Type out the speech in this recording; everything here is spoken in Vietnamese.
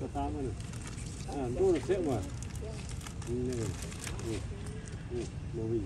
ก็ตาร์มันอ่าดูนะเสียว่ะนี่นี่นี่โมวี่